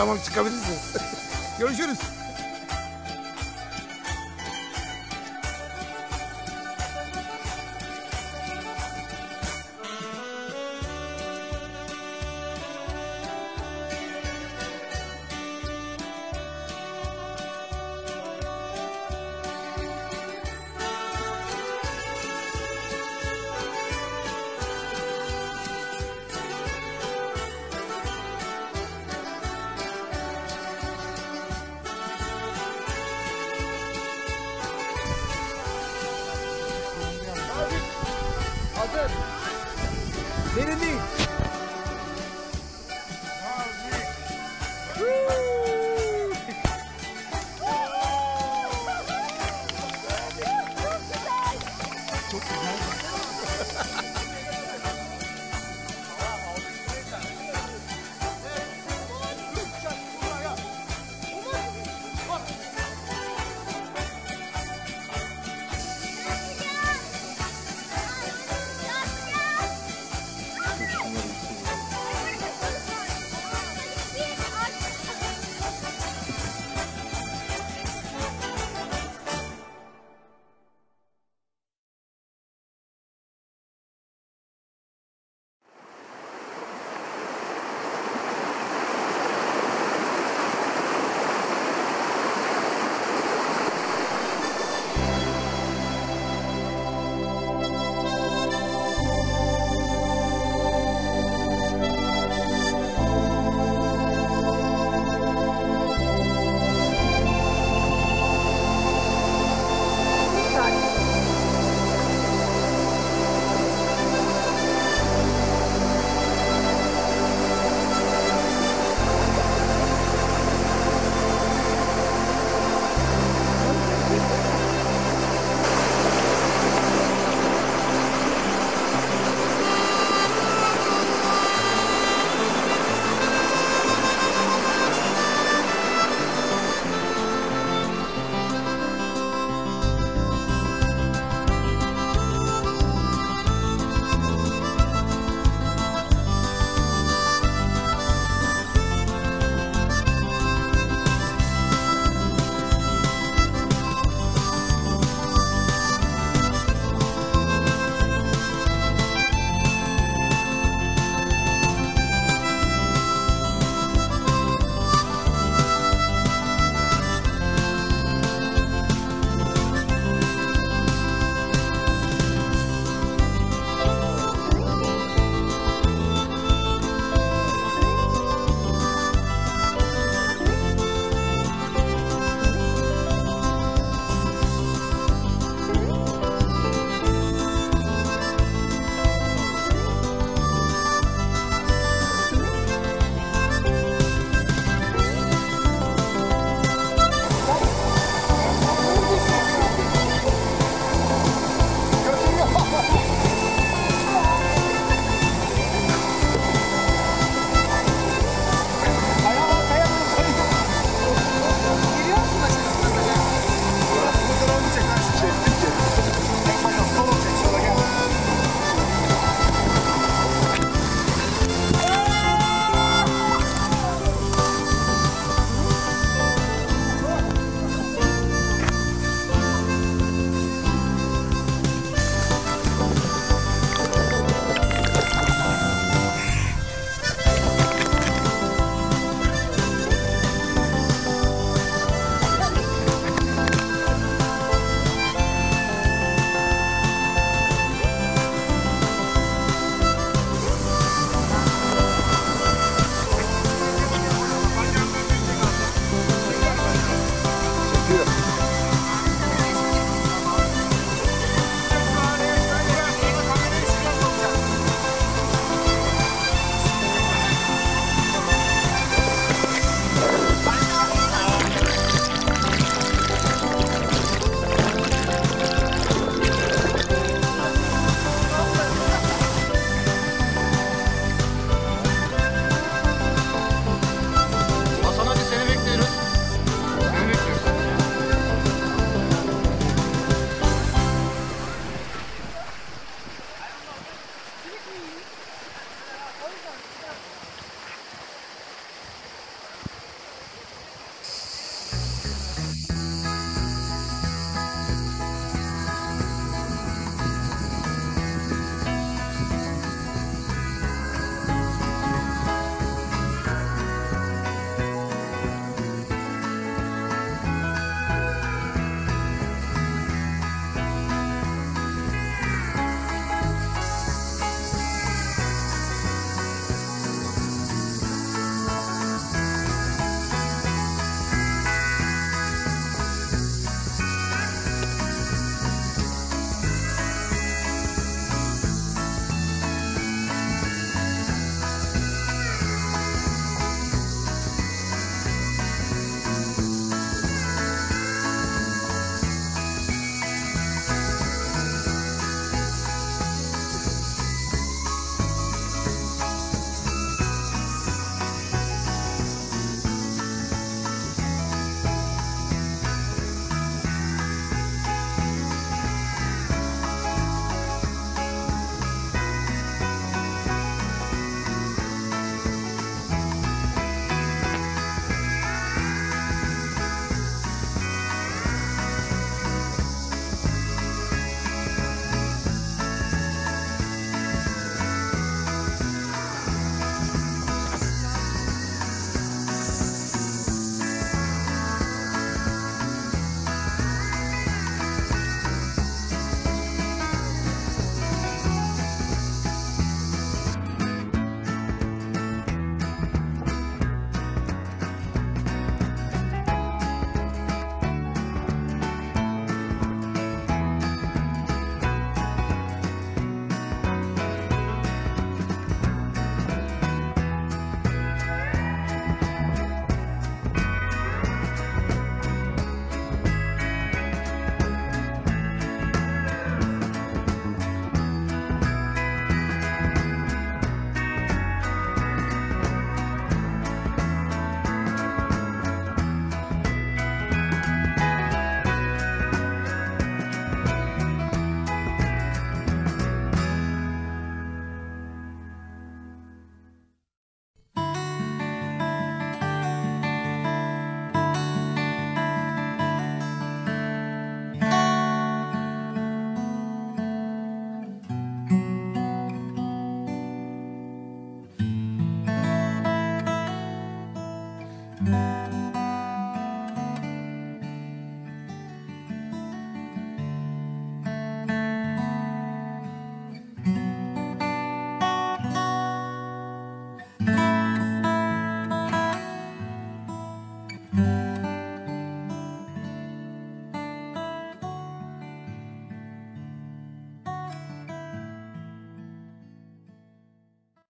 tamam çıkabilirsiniz. Görüşürüz. Irindi.